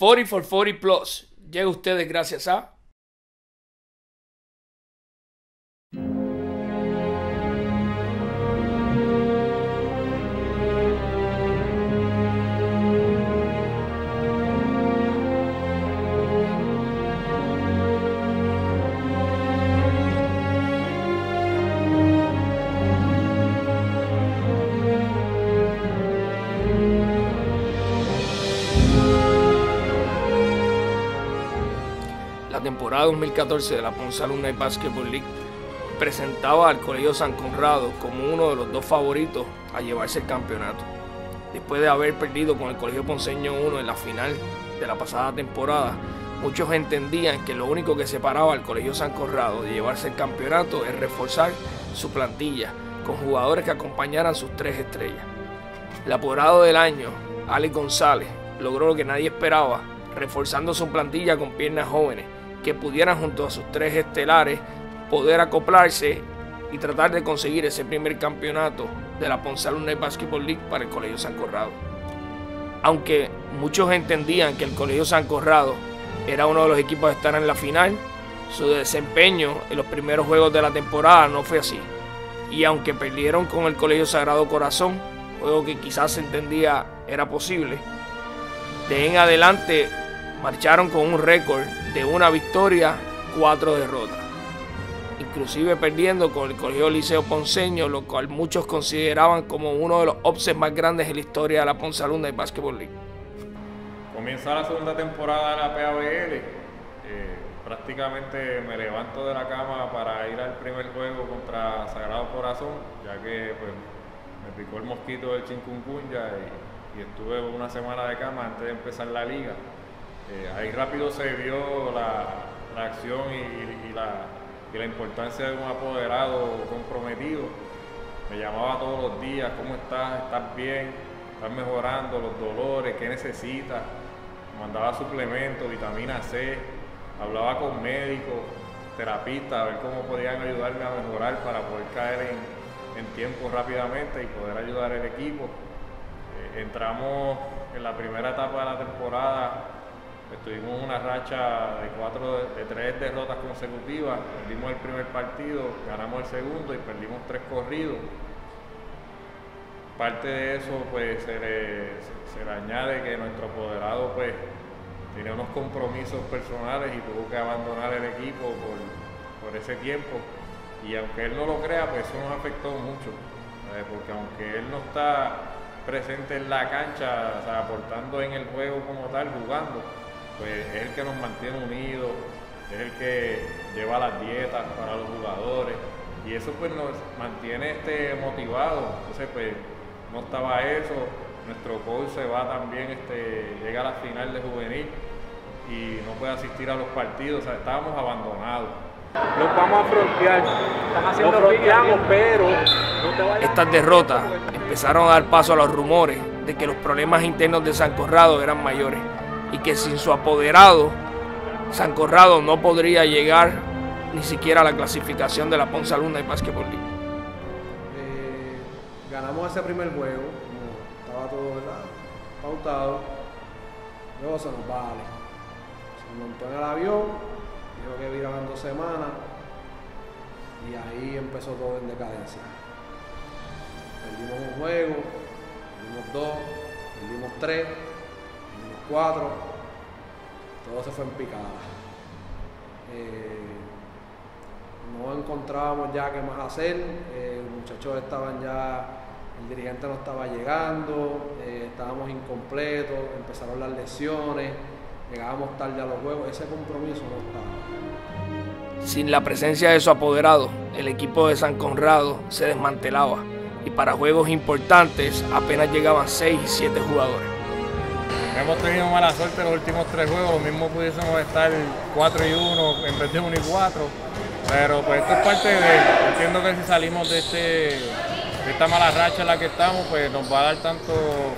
40 for 40 Plus. Llega ustedes gracias a temporada 2014 de la Ponce Alumni Basketball League presentaba al Colegio San Conrado como uno de los dos favoritos a llevarse el campeonato. Después de haber perdido con el Colegio Ponceño 1 en la final de la pasada temporada, muchos entendían que lo único que separaba al Colegio San Conrado de llevarse el campeonato es reforzar su plantilla con jugadores que acompañaran sus tres estrellas. El apurado del año, Alex González, logró lo que nadie esperaba, reforzando su plantilla con piernas jóvenes que pudieran junto a sus tres estelares poder acoplarse y tratar de conseguir ese primer campeonato de la Ponce Alumni Basketball League para el Colegio San Corrado. Aunque muchos entendían que el Colegio San Corrado era uno de los equipos a estar en la final, su desempeño en los primeros juegos de la temporada no fue así. Y aunque perdieron con el Colegio Sagrado Corazón, juego que quizás se entendía era posible, de en adelante marcharon con un récord de una victoria, cuatro derrotas. Inclusive perdiendo con el Colegio Liceo Ponceño, lo cual muchos consideraban como uno de los upsets más grandes en la historia de la Ponce Alumna y Basketball League. Comienza la segunda temporada de la PABL. Eh, prácticamente me levanto de la cama para ir al primer juego contra Sagrado Corazón, ya que pues, me picó el mosquito del chikungunya y, y estuve una semana de cama antes de empezar la liga. Eh, ahí rápido se vio la, la acción y, la, y, la, importancia de un apoderado comprometido. Me llamaba todos los días, ¿cómo estás? ¿Estás bien? ¿Estás mejorando los dolores? ¿Qué necesitas? mandaba suplementos, vitamina C, hablaba con médicos, terapistas, a ver cómo podían ayudarme a mejorar para poder caer en, en tiempo rápidamente y poder ayudar al equipo. Eh, entramos en la primera etapa de la temporada Estuvimos una racha de cuatro, de tres derrotas consecutivas. Perdimos el primer partido, ganamos el segundo y perdimos tres corridos. Parte de eso, pues, se le, se le añade que nuestro apoderado, pues, tenía unos compromisos personales y tuvo que abandonar el equipo por, por ese tiempo. Y aunque él no lo crea, pues eso nos afectó mucho. Porque aunque él no está presente en la cancha, aportando en el juego como tal, jugando, pues es el que nos mantiene unidos, es el que lleva las dietas para los jugadores y eso pues nos mantiene este motivados. Entonces pues no estaba eso, nuestro coach se va también, este, llega a la final de juvenil y no puede asistir a los partidos, o sea, estábamos abandonados. Los vamos a frontear, están haciendo fronteamos, pero Estas derrotas empezaron a dar paso a los rumores de que los problemas internos de San Corrado eran mayores y que sin su apoderado, San Corrado no podría llegar ni siquiera a la clasificación de la Ponce Alumna y Basketball League. Eh, ganamos ese primer juego, estaba todo ¿verdad? pautado, luego se nos va Ale. Se montó en el avión, dijo que viraban dos semanas y ahí empezó todo en decadencia. Perdimos un juego, perdimos dos, perdimos tres, todo se fue en picada. Eh, no encontrábamos ya qué más hacer, eh, los muchachos estaban ya, el dirigente no estaba llegando, eh, estábamos incompletos, empezaron las lesiones, llegábamos tarde a los juegos, ese compromiso no estaba. Sin la presencia de su apoderado, el equipo de San Conrado se desmantelaba y para juegos importantes apenas llegaban 6 y 7 jugadores. Hemos tenido mala suerte los últimos tres juegos, lo mismo pudiésemos estar 4 y 1 en vez de 1 y 4. Pero pues esto es parte de. Entiendo que si salimos de, este, de esta mala racha en la que estamos, pues nos va a dar tanto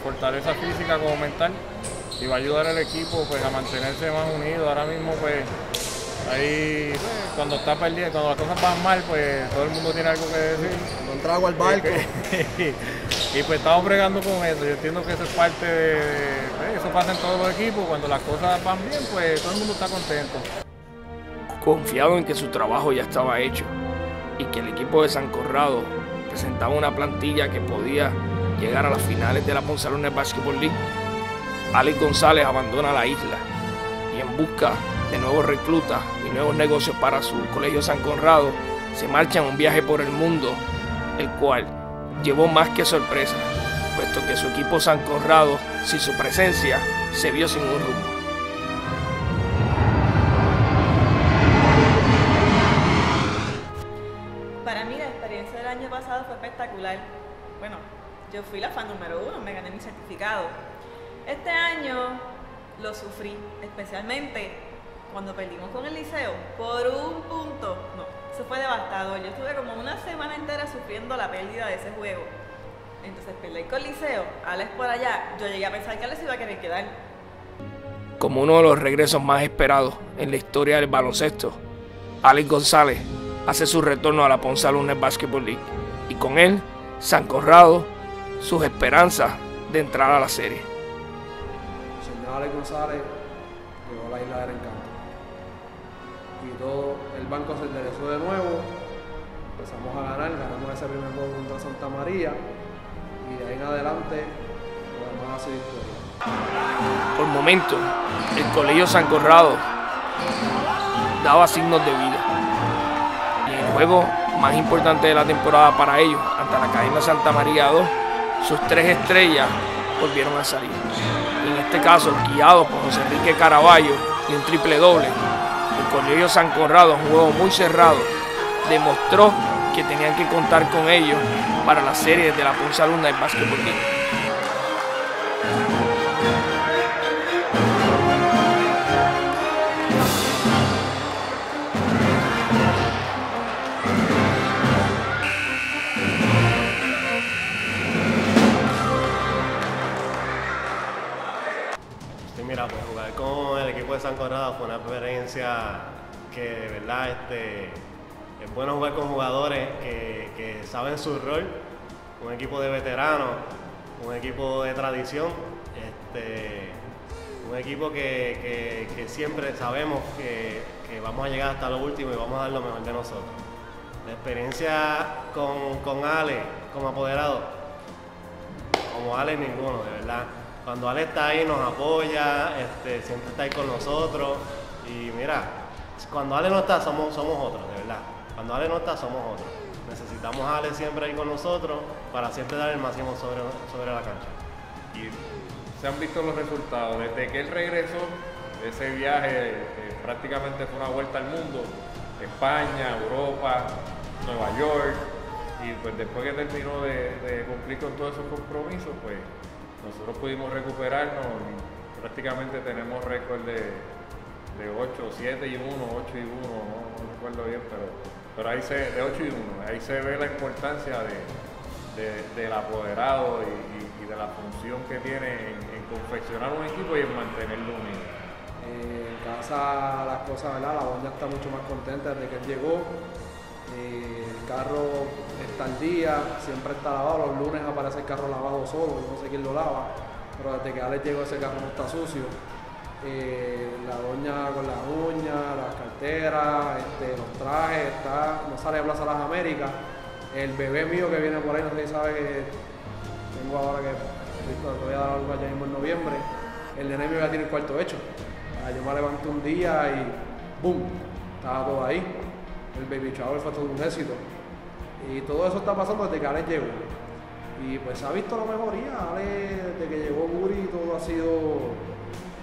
fortaleza física como mental y va a ayudar al equipo pues a mantenerse más unido. Ahora mismo pues ahí cuando está perdiendo, cuando las cosas van mal, pues todo el mundo tiene algo que decir. Con trago al barco. y pues estamos bregando con eso. Yo entiendo que eso es parte de, pasa en todos los cuando las cosas van bien, pues todo el mundo está contento. Confiado en que su trabajo ya estaba hecho y que el equipo de San Corrado presentaba una plantilla que podía llegar a las finales de la Ponsalona Basketball League, Alex González abandona la isla y en busca de nuevos reclutas y nuevos negocios para su colegio San Conrado, se marcha en un viaje por el mundo, el cual llevó más que sorpresa, puesto que su equipo San Conrado, sin su presencia, se vio sin un rumbo. Para mí la experiencia del año pasado fue espectacular. Bueno, yo fui la fan número uno, me gané mi certificado. Este año lo sufrí, especialmente cuando perdimos con el liceo por un punto. No, eso fue devastador. Yo estuve como una semana entera sufriendo la pérdida de ese juego. Entonces perdí con el liceo, Alex por allá, yo llegué a pensar que Alex iba a querer quedar. Como uno de los regresos más esperados en la historia del baloncesto, Alex González hace su retorno a la Ponce Lunes Basketball League y con él, San Conrado, sus esperanzas de entrar a la serie. El señor Alex González llegó a la isla del encanto. Y todo el banco se enderezó de nuevo. Empezamos a ganar, ganamos ese primer juego contra Santa María. Y de ahí en adelante, lo demás. Por momentos, el Colegio San Conrado daba signos de vida. Y el juego más importante de la temporada para ellos, ante la Academia Santa María 2, sus tres estrellas volvieron a salir. En este caso, guiados por José Enrique Caraballo y un triple doble, el Colegio San Conrado, un juego muy cerrado, demostró que tenían que contar con ellos para la serie de la Ponce Alumna del Básquetbol. Sí, mira, pues jugar con el equipo de San Conrado fue una experiencia que de verdad este, es bueno jugar con jugadores que, saben su rol, un equipo de veteranos, un equipo de tradición, este, un equipo que, siempre sabemos que, vamos a llegar hasta lo último y vamos a dar lo mejor de nosotros. La experiencia con, Ale como apoderado, como Ale ninguno, de verdad. Cuando Ale está ahí nos apoya, este, siempre está ahí con nosotros. Y mira, cuando Ale no está somos otros, de verdad. Cuando Ale no está somos otros. Necesitamos a Ale siempre ahí con nosotros para siempre dar el máximo sobre, sobre la cancha. y se han visto los resultados. Desde que él regresó ese viaje, eh, prácticamente fue una vuelta al mundo, España, Europa, Nueva York, y pues después que terminó de, cumplir con todos esos compromisos, pues nosotros pudimos recuperarnos y prácticamente tenemos récord de, de 8, 7 y 1, 8 y 1, no, no recuerdo bien, pero, pero ahí se, de 8 y 1, ahí se ve la importancia de, de- del apoderado y, de la función que tiene en, confeccionar un equipo y en mantenerlo unido. Eh, en casa las cosas, ¿verdad? La doña está mucho más contenta desde que él llegó. Eh, el carro está al día, siempre está lavado. Los lunes aparece el carro lavado solo, yo no sé quién lo lava, pero desde que Alex llegó ese carro no está sucio. Eh, la doña con las uñas, las carteras, este, los trajes, está, no sale a Plaza Las Américas. El bebé mío que viene por ahí, no sé si sabe que tengo ahora que le voy a dar algo allá mismo en noviembre. El nene mío ya tiene el cuarto hecho. Ah, Yo me levanté un día y ¡boom! Estaba todo ahí. El baby shower fue todo un éxito. Y todo eso está pasando desde que Alex llegó. Y pues se ha visto la mejoría. Alex, desde que llegó Guri, todo ha sido,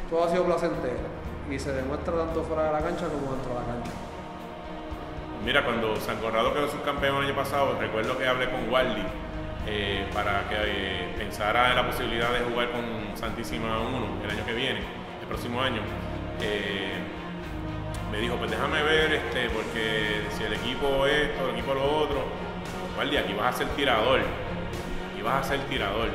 todo ha sido placentero. Y se demuestra tanto fuera de la cancha como dentro de la cancha. Mira, cuando San Conrado quedó subcampeón el año pasado, recuerdo que hablé con Wally eh, para que eh, pensara en la posibilidad de jugar con Santísima 1 el año que viene, el próximo año. Eh, me dijo, pues déjame ver, este, porque si el equipo esto, el equipo lo otro, Wally, aquí vas a ser tirador, aquí vas a ser tirador.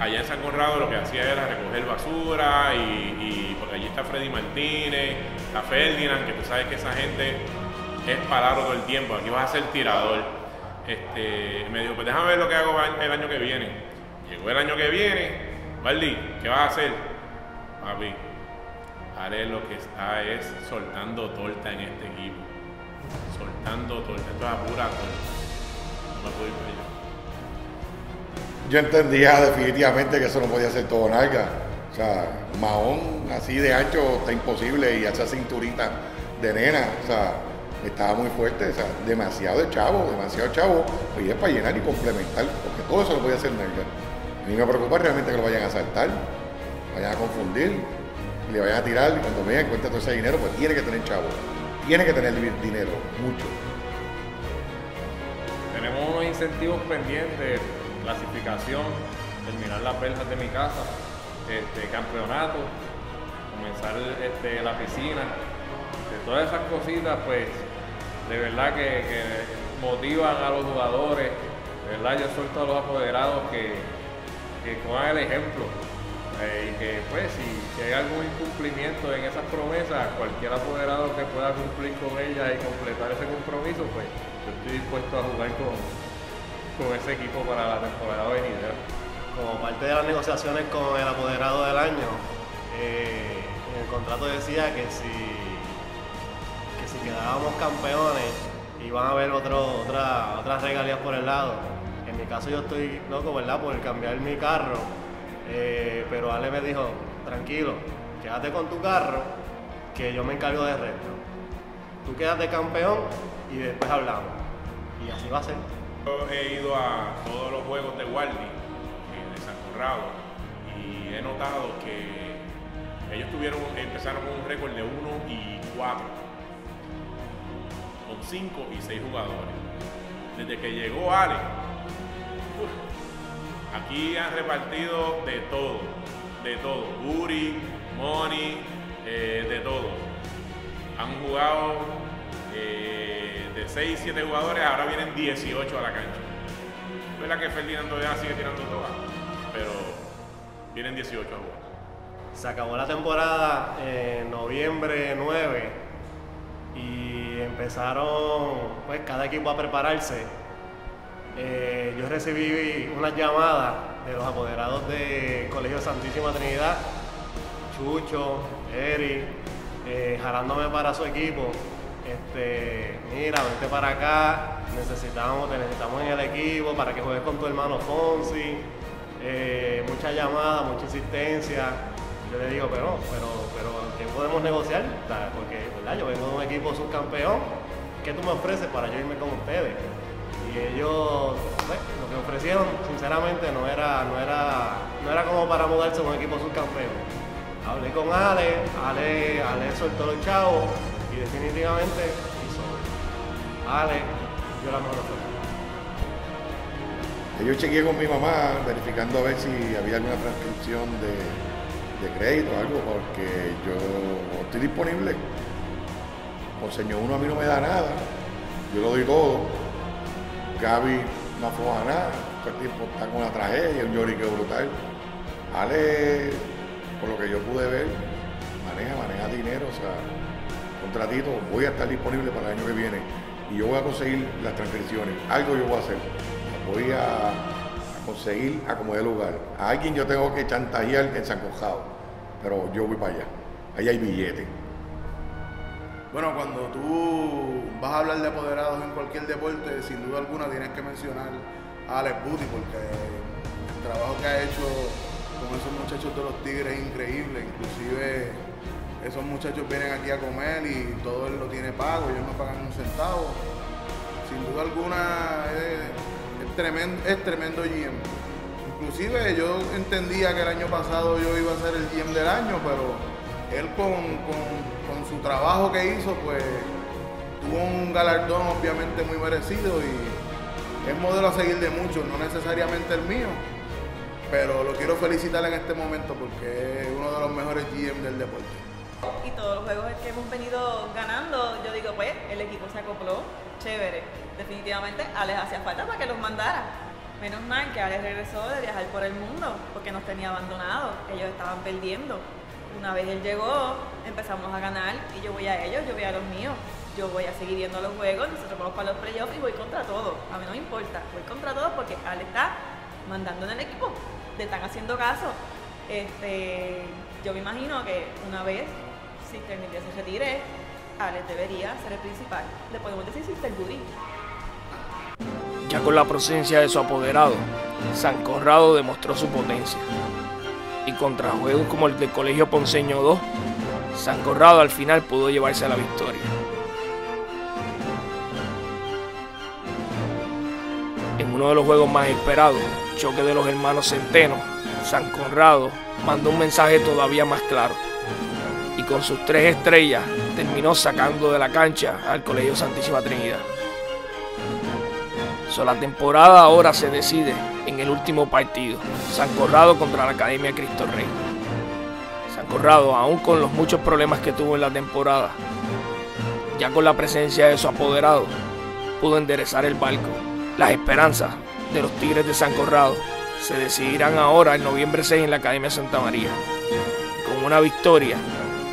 Allá en San Conrado lo que hacía era recoger basura y, porque allí está Freddy Martínez, está Ferdinand, que tú sabes que esa gente es palabra todo el tiempo, aquí vas a ser tirador. Este, me dijo, pues déjame ver lo que hago el año que viene. Llegó el año que viene Valdi, ¿qué vas a hacer? Papi, Ale lo que está es soltando torta en este equipo. Soltando torta. Esto es a pura torta. No me puedo ir para allá. Yo entendía definitivamente que eso no podía ser todo nalga. O sea, Mahón así de ancho está imposible y esa cinturita de nena, o sea, estaba muy fuerte, o sea, demasiado de chavo, demasiado chavo, y es para llenar y complementar, porque todo eso lo podía hacer nalga. A mí me preocupa realmente que lo vayan a saltar, vayan a confundir, y le vayan a tirar, y cuando vean cuenta todo ese dinero, pues tiene que tener chavo, tiene que tener dinero, mucho. Tenemos unos incentivos pendientes, clasificación, terminar las verjas de mi casa, este, campeonato, comenzar este, la piscina, de todas esas cositas, pues de verdad que, que motivan a los jugadores, de verdad yo suelto a los apoderados que, que cojan el ejemplo. eh, y que pues si, si hay algún incumplimiento en esas promesas, cualquier apoderado que pueda cumplir con ellas y completar ese compromiso, pues yo estoy dispuesto a jugar con, con ese equipo para la temporada venidera. Como parte de las negociaciones con el apoderado del año, eh, en el contrato decía que si, que si quedábamos campeones iban a haber otro, otra- otras regalías por el lado. En mi caso yo estoy loco, ¿verdad? Por cambiar mi carro. Eh, pero Ale me dijo, tranquilo, quédate con tu carro, que yo me encargo del resto. Tú quédate campeón y después hablamos. Y así va a ser. He ido a todos los juegos de Waldi, eh, de San y he notado que ellos tuvieron, empezaron con un récord de 1 y 4, con 5 y 6 jugadores. Desde que llegó Ale, aquí han repartido de todo, de todo. Uri, Moni, eh, de todo. Han jugado eh, de 6, 7 jugadores, ahora vienen 18 a la cancha. Es verdad que Ferdinando ya sigue tirando todas, pero vienen 18 a jugar. Se acabó la temporada en noviembre 9 y empezaron pues cada equipo a prepararse. Eh, yo recibí unas llamadas de los apoderados de Colegio Santísima Trinidad, Chucho, Eri, eh, jalándome para su equipo. Este, mira, vente para acá, necesitamos, te necesitamos en el equipo para que juegues con tu hermano Fonsi. Eh, muchas llamadas, mucha insistencia. Yo le digo, pero, pero, pero, ¿qué podemos negociar? Porque, ¿verdad? Yo vengo de un equipo subcampeón. ¿Qué tú me ofreces para yo irme con ustedes? Y ellos, pues, lo que ofrecieron, sinceramente, no era, no era, no era como para mudarse a un equipo subcampeón. Hablé con Ale, Ale, Ale soltó los chavos y definitivamente hizo. Ale, yo la mejor oferta. Yo chequeé con mi mamá verificando a ver si había alguna transcripción de, de crédito algo, porque yo estoy disponible. Con señor uno a mí no me da nada, yo lo doy todo. Gaby no afloja nada, todo el tiempo está con la tragedia, un lloriqueo brutal. Ale, por lo que yo pude ver, maneja, maneja dinero, o sea, contratito, voy a estar disponible para el año que viene y yo voy a conseguir las transcripciones, algo yo voy a hacer, voy a, a conseguir acomodar lugar. A alguien yo tengo que chantajear en San Cojado, pero yo voy para allá, ahí hay billetes. Bueno, cuando tú vas a hablar de apoderados en cualquier deporte, sin duda alguna tienes que mencionar a Alex Buti, porque el trabajo que ha hecho con esos muchachos de los Tigres es increíble. Inclusive esos muchachos vienen aquí a comer y todo él lo tiene pago, ellos no pagan un centavo. Sin duda alguna es, tremendo, es tremendo GM. Inclusive yo entendía que el año pasado yo iba a ser el GM del año, pero él con, con- con su trabajo que hizo, pues tuvo un galardón obviamente muy merecido y es modelo a seguir de muchos, no necesariamente el mío, pero lo quiero felicitar en este momento porque es uno de los mejores GM del deporte. Y todos los juegos que hemos venido ganando, yo digo, pues el equipo se acopló, chévere. Definitivamente Alex hacía falta para que los mandara. Menos mal que Alex regresó de viajar por el mundo, porque nos tenía abandonados, ellos estaban perdiendo. Una vez él llegó, empezamos a ganar y yo voy a ellos, yo voy a los míos. Yo voy a seguir viendo los juegos, nosotros vamos para los playoffs y voy contra todos. A mí no me importa, voy contra todos porque Alex está mandando en el equipo, le están haciendo caso. Este, yo me imagino que una vez Sister Nidia se retire, Alex debería ser el principal. Le podemos decir. Ya con la presencia de su apoderado, San Corrado demostró su potencia. Y contra juegos como el del Colegio Ponceño 2, San Corrado al final pudo llevarse la victoria. En uno de los juegos más esperados, choque de los hermanos Centeno, San Conrado mandó un mensaje todavía más claro. Y con sus tres estrellas terminó sacando de la cancha al Colegio Santísima Trinidad. So, la temporada ahora se decide en el último partido, San Corrado contra la Academia Cristo Rey. San Corrado, aún con los muchos problemas que tuvo en la temporada, ya con la presencia de su apoderado, pudo enderezar el barco. Las esperanzas de los Tigres de San Corrado se decidirán ahora en noviembre 6 en la Academia Santa María. Con una victoria,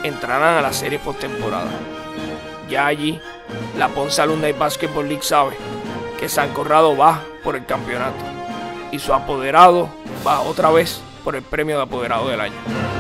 entrarán a la serie postemporada. Ya allí, la Ponce Alumni Basketball League sabe que San Corrado va por el campeonato y su apoderado va otra vez por el premio de apoderado del año.